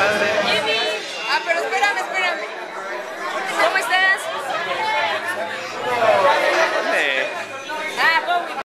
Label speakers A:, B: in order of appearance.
A: Padre.